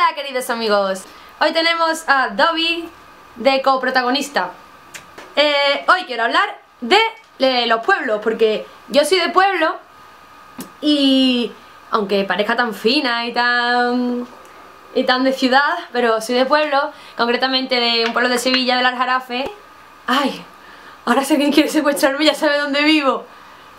Hola queridos amigos, hoy tenemos a Dobby de coprotagonista. Eh, Hoy quiero hablar de, los pueblos, porque yo soy de pueblo y aunque parezca tan fina y tan y tan de ciudad, pero soy de pueblo, concretamente de un pueblo de Sevilla, del Aljarafe. Ay, ahora sé quién quiere secuestrarme, ya sabe dónde vivo.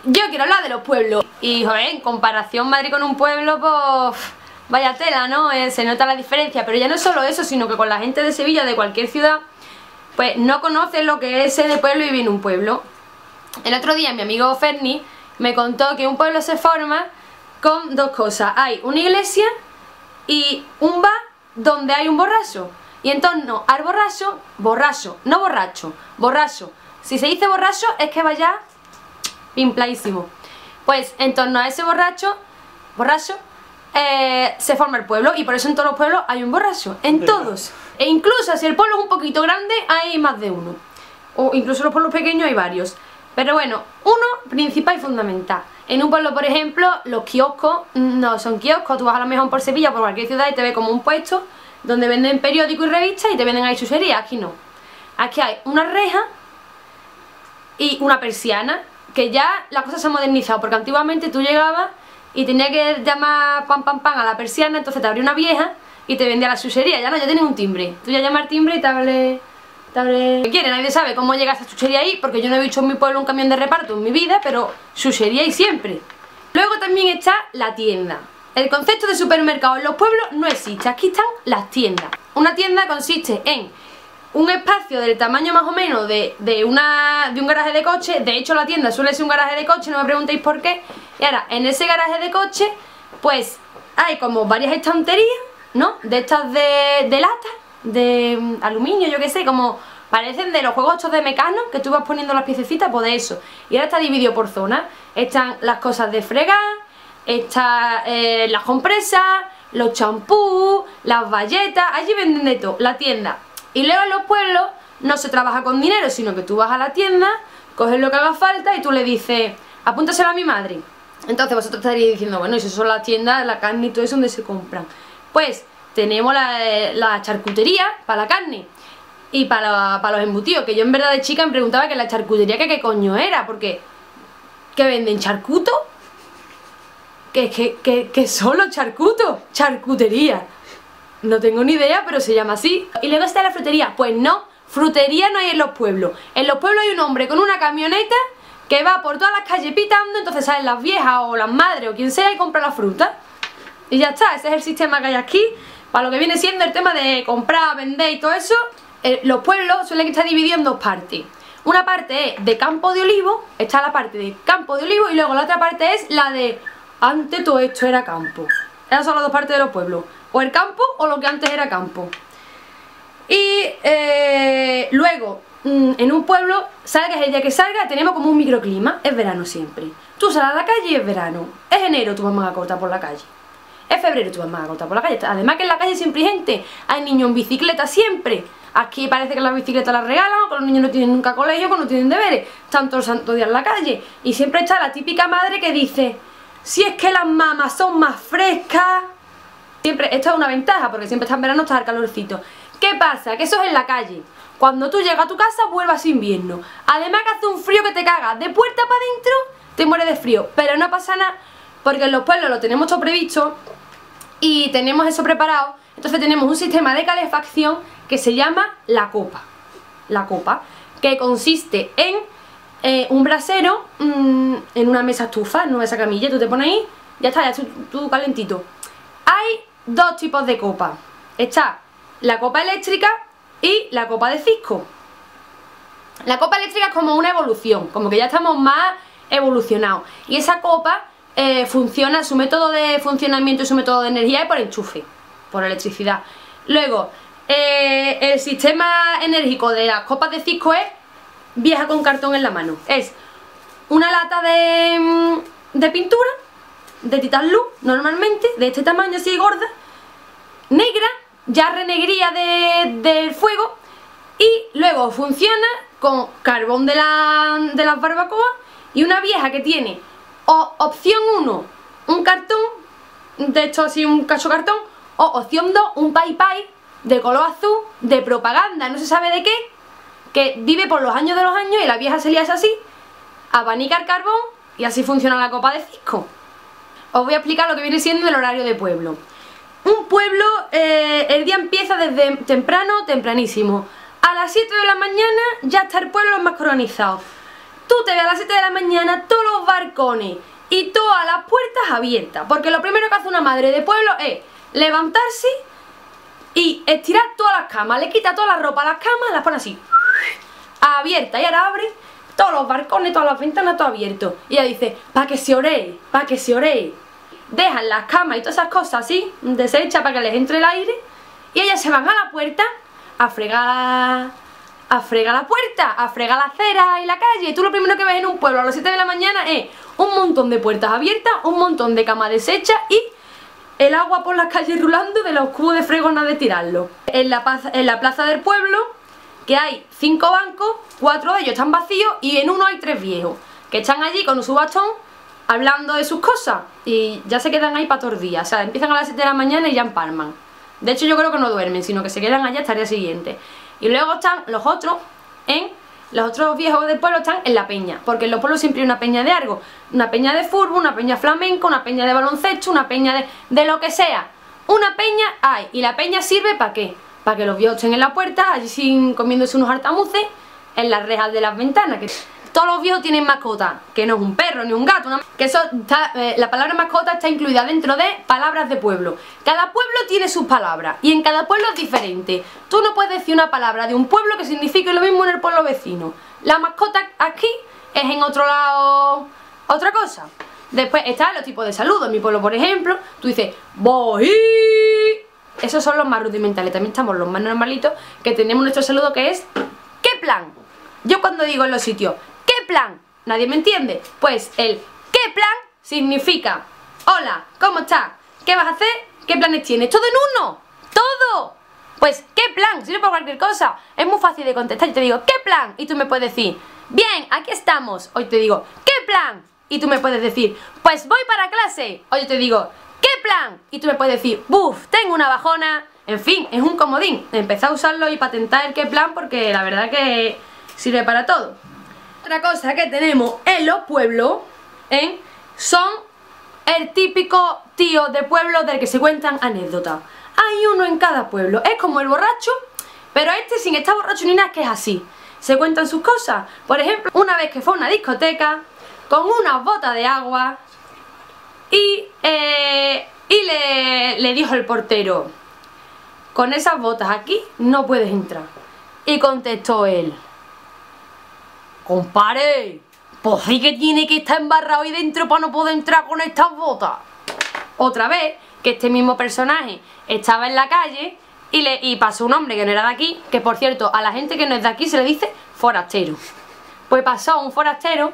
Yo quiero hablar de los pueblos. Y joder, en comparación Madrid con un pueblo, pues vaya tela, ¿no? Eh, se nota la diferencia, pero ya no solo eso, sino que con la gente de Sevilla, de cualquier ciudad, pues no conocen lo que es ser de pueblo y vivir en un pueblo. El otro día mi amigo Ferni me contó que un pueblo se forma con dos cosas. Hay una iglesia y un bar donde hay un borracho. Y en torno al borracho, borracho, no borracho, borracho. Si se dice borracho es que vaya pimplaísimo. Pues en torno a ese borracho, borracho, eh, se forma el pueblo y por eso en todos los pueblos hay un borracho, en todos. E incluso si el pueblo es un poquito grande hay más de uno. O incluso en los pueblos pequeños hay varios. Pero bueno, uno principal y fundamental. En un pueblo, por ejemplo, los kioscos no son kioscos, tú vas a lo mejor por Sevilla, por cualquier ciudad y te ves como un puesto donde venden periódicos y revistas y te venden ahí chucherías, aquí no. Aquí hay una reja y una persiana, que ya la cosa se ha modernizado, porque antiguamente tú llegabas y tenía que llamar pam pam pam a la persiana, entonces te abría una vieja y te vendía la chuchería, ya no, ya tienes un timbre. Tú ya llamas al timbre y te abre... ¿Qué quiere? Nadie sabe cómo llega esa chuchería ahí, porque yo no he visto en mi pueblo un camión de reparto en mi vida, pero chuchería y siempre. Luego también está la tienda. El concepto de supermercado en los pueblos no existe, aquí están las tiendas. Una tienda consiste en un espacio del tamaño más o menos de, una, de un garaje de coche, de hecho la tienda suele ser un garaje de coche, no me preguntéis por qué, y ahora en ese garaje de coche pues hay como varias estanterías, ¿no? De estas de, de lata, de mm, aluminio, yo qué sé, como parecen de los juegos estos de mecano, que tú vas poniendo las piececitas, pues de eso. Y ahora está dividido por zonas, están las cosas de fregar, están eh, las compresas, los champús, las bayetas, allí venden de todo, la tienda y luego en los pueblos no se trabaja con dinero, sino que tú vas a la tienda, coges lo que haga falta y tú le dices, apúntaselo a mi madre. Entonces vosotros estaréis diciendo, bueno, y eso son las tiendas, la carne y todo eso donde se compran. Pues tenemos la, charcutería para la carne y para, para, los embutidos, que yo en verdad de chica me preguntaba que la charcutería que qué coño era, porque ¿que venden charcuto? ¿Que, que, que, que solo charcuto? Charcutería. No tengo ni idea, pero se llama así. Y luego está la frutería. Pues no, frutería no hay en los pueblos. En los pueblos hay un hombre con una camioneta que va por todas las calles pitando, entonces salen las viejas o las madres o quien sea y compra la fruta. Y ya está, ese es el sistema que hay aquí. Para lo que viene siendo el tema de comprar, vender y todo eso, eh, los pueblos suelen estar divididos en dos partes. Una parte es de campo de olivo, está la parte de campo de olivo y luego la otra parte es la de antes todo esto era campo. Esas son las dos partes de los pueblos o el campo o lo que antes era campo. Y eh, luego, mm, en un pueblo, salgas el día que salga, tenemos como un microclima, es verano siempre. Tú sales a la calle y es verano. Es enero, tú vas a cortar por la calle. Es febrero, tú vas a cortar por la calle. Además que en la calle siempre hay gente. Hay niños en bicicleta siempre. Aquí parece que las bicicletas las regalan, o que los niños no tienen nunca colegio, o no tienen deberes. Todos los santos días en la calle. Y siempre está la típica madre que dice, si es que las mamás son más frescas, Siempre, esto es una ventaja porque siempre está en verano, está el calorcito. ¿Qué pasa? Que eso es en la calle. Cuando tú llegas a tu casa vuelvas invierno. Además que hace un frío que te caga. De puerta para adentro te mueres de frío. Pero no pasa nada porque en los pueblos lo tenemos todo previsto y tenemos eso preparado. Entonces tenemos un sistema de calefacción que se llama la copa. La copa. Que consiste en eh, un brasero mm, en una mesa estufa, en una mesa camilla. Tú te pones ahí, ya está, ya tú, tú calentito. Hay dos tipos de copa. Está la copa eléctrica y la copa de cisco. La copa eléctrica es como una evolución, como que ya estamos más evolucionados. Y esa copa eh, funciona, su método de funcionamiento y su método de energía es por enchufe, por electricidad. Luego, eh, el sistema enérgico de las copas de cisco es vieja con cartón en la mano. Es una lata de, mm, de pintura de Titan Luz, normalmente, de este tamaño así gorda, negra, ya renegría del fuego, y luego funciona con carbón de, la, de las barbacoas y una vieja que tiene opción 1, un cartón, de hecho así un cacho cartón, O opción 2, un pai pai de color azul, de propaganda, no se sabe de qué, que vive por los años de los años y la vieja se es así, abanica el carbón y así funciona la copa de cisco. Os voy a explicar lo que viene siendo el horario de pueblo. Un pueblo, eh, el día empieza desde temprano, tempranísimo. A las 7 de la mañana ya está el pueblo más colonizado. Tú te ves a las 7 de la mañana todos los barcones y todas las puertas abiertas. Porque lo primero que hace una madre de pueblo es levantarse y estirar todas las camas. Le quita toda la ropa a las camas, las pone así, abierta. Y ahora abre todos los barcones, todas las ventanas, todo abierto. Y ella dice, para que se ore, para que se ore dejan las camas y todas esas cosas así, deshecha para que les entre el aire, y ellas se van a la puerta a fregar a fregar la puerta, a fregar la acera y la calle. Y tú lo primero que ves en un pueblo a las 7 de la mañana es un montón de puertas abiertas, un montón de camas deshechas y el agua por las calles rulando de los cubos de fregona de tirarlo. En la, en la plaza del pueblo, que hay cinco bancos, cuatro de ellos están vacíos y en uno hay tres viejos, que están allí con su bastón hablando de sus cosas y ya se quedan ahí para todos días. O sea, empiezan a las 7 de la mañana y ya empalman. De hecho, yo creo que no duermen, sino que se quedan allá hasta el día siguiente. Y luego están los otros en... Los otros viejos del pueblo están en la peña, porque en los pueblos siempre hay una peña de algo. Una peña de fútbol, una peña flamenco, una peña de baloncesto, una peña de, de lo que sea. Una peña hay, y la peña sirve para qué? Para que los viejos estén en la puerta, allí sin comiéndose unos hartamuces, en las rejas de las ventanas. Que todos los viejos tienen mascota, que no es un perro ni un gato, que eso eh, la palabra mascota está incluida dentro de palabras de pueblo. Cada pueblo tiene sus palabras y en cada pueblo es diferente. Tú no puedes decir una palabra de un pueblo que signifique lo mismo en el pueblo vecino. La mascota aquí es en otro lado otra cosa. Después están los tipos de saludos. En mi pueblo, por ejemplo, tú dices voy. Esos son los más rudimentales. También estamos los más normalitos que tenemos nuestro saludo que es ¿qué plan? Yo cuando digo en los sitios ¿Qué plan? ¿Nadie me entiende? Pues el ¿qué plan? significa Hola, ¿cómo estás? ¿Qué vas a hacer? ¿Qué planes tienes? ¡Todo en uno! ¡Todo! Pues, ¿qué plan? Sirve para cualquier cosa. Es muy fácil de contestar. Yo te digo, ¿qué plan? Y tú me puedes decir, bien, aquí estamos. Hoy te digo, ¿qué plan? Y tú me puedes decir, pues voy para clase. Hoy te digo, ¿qué plan? Y tú me puedes decir, buf, tengo una bajona. En fin, es un comodín. Empecé a usarlo y patentar el qué plan porque la verdad que sirve para todo otra cosa que tenemos en los pueblos ¿eh? son el típico tío de pueblo del que se cuentan anécdotas. Hay uno en cada pueblo. Es como el borracho, pero este sin estar borracho ni nada, que es así. Se cuentan sus cosas. Por ejemplo, una vez que fue a una discoteca con una bota de agua y, eh, y le, le dijo el portero, con esas botas aquí no puedes entrar. Y contestó él, Compare, pues sí que tiene que estar embarrado ahí dentro para no poder entrar con estas botas. Otra vez, que este mismo personaje estaba en la calle y, le, y pasó un hombre que no era de aquí, que por cierto, a la gente que no es de aquí se le dice forastero. Pues pasó un forastero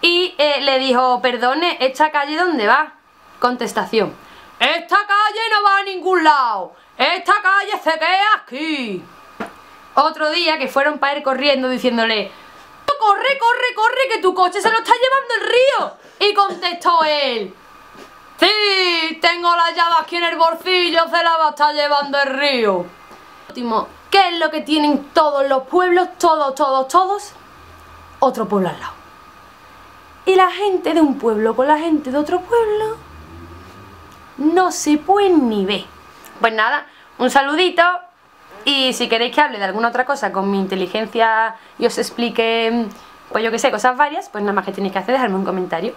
y eh, le dijo, perdone, ¿esta calle dónde va? Contestación, esta calle no va a ningún lado, esta calle se queda aquí. Otro día que fueron para ir corriendo diciéndole, corre, corre, corre, que tu coche se lo está llevando el río. Y contestó él, sí, tengo la llave aquí en el bolsillo, se la va a estar llevando el río. Último, ¿qué es lo que tienen todos los pueblos, todos, todos, todos? Otro pueblo al lado. Y la gente de un pueblo con la gente de otro pueblo no se pueden ni ver. Pues nada, un saludito y si queréis que hable de alguna otra cosa con mi inteligencia y os explique, pues yo que sé, cosas varias, pues nada más que tenéis que hacer dejarme un comentario.